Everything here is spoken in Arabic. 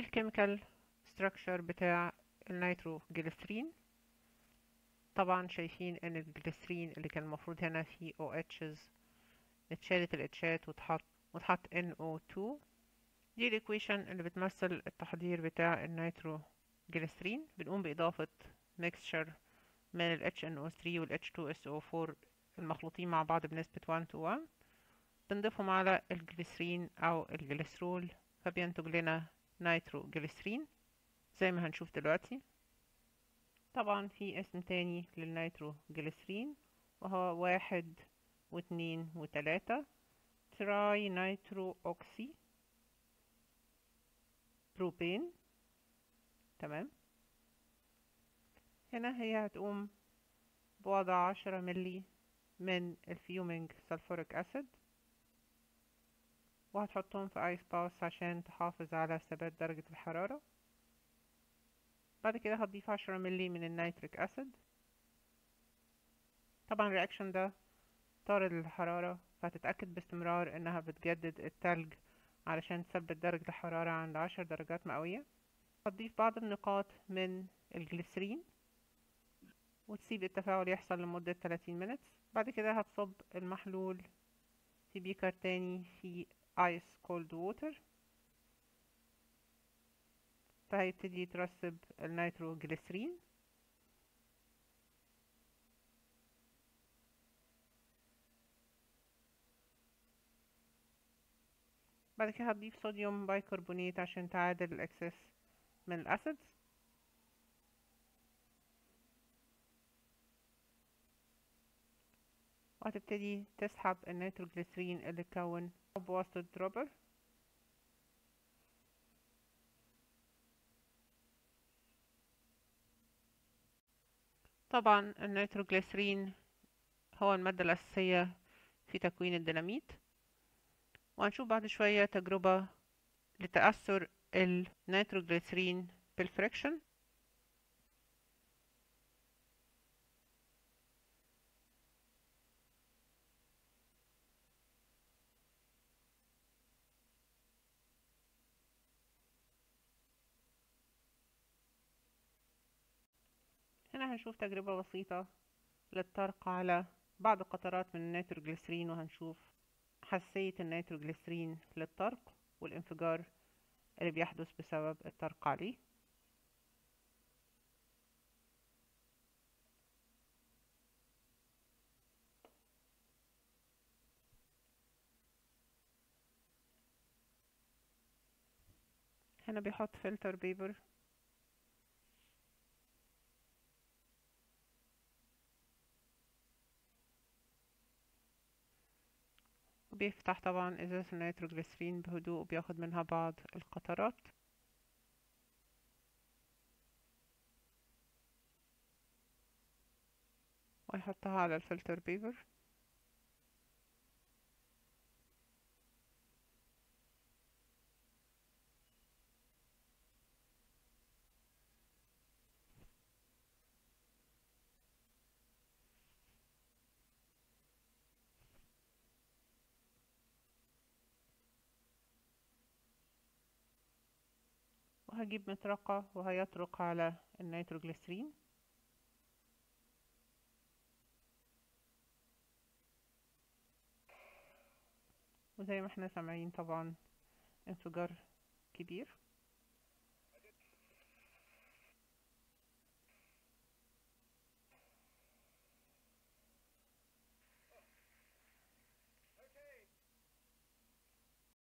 ال chemical structure بتاع النيتروجليسرين. طبعا شايفين إن الجليسرين اللي كان المفروض هنا فيه OHs اتشالت ال H ات واتحط واتحط NO2 دي ال equation اللي بتمثل التحضير بتاع النيتروجليسرين. بنقوم بإضافة mixture من ال HNO3 وال H2SO4 المخلوطين مع بعض بنسبة 1 to 1 بنضيفهم على الجليسرين أو الجليسرول فبينتج لنا نيتروجليسرين زي ما هنشوف دلوقتي. طبعا في اسم تاني للنيتروجليسرين وهو واحد واتنين وتلاتة tri nitro oxy propane. تمام. هنا هي هتقوم بوضع عشرة ملي من ال fuming sulfuric acid. وهتحطهم في ice bath عشان تحافظ على ثبات درجة الحرارة. بعد كده هتضيف عشرة ملي من ال nitric acid طبعا ال reaction ده طارد للحرارة فهتتأكد باستمرار إنها بتجدد التلج علشان تثبت درجة الحرارة عند عشر درجات مئوية. هتضيف بعض النقاط من الجليسرين وتسيب التفاعل يحصل لمدة 30 minutes. بعد كده هتصب المحلول في beaker تاني في ice cold water فهيبتدي يترسب النيتروجليسرين. بعد كده هتضيف sodium bicarbonate عشان تعادل ال excess من ال acids. وهتبتدي تسحب النيتروجليسرين اللي اتكون بواسطة dropper طبعا النيتروجليسرين هو المادة الأساسية في تكوين الديناميت. وهنشوف بعد شوية تجربة لتأثر النيتروجليسرين بالفريكشن هنا هنشوف تجربة بسيطة للطرق على بعض قطرات من النيتروجليسرين وهنشوف حساسية النيتروجليسرين للطرق والانفجار اللي بيحدث بسبب الطرق عليه. هنا بيحط filter paper بيفتح طبعا إزازة النيتروجليسرين بهدوء وبياخد منها بعض القطرات. ويحطها على ال filter paper. وهجيب مطرقة وهيطرق على النيتروجليسرين. وزي ما إحنا سامعين طبعا انفجار كبير.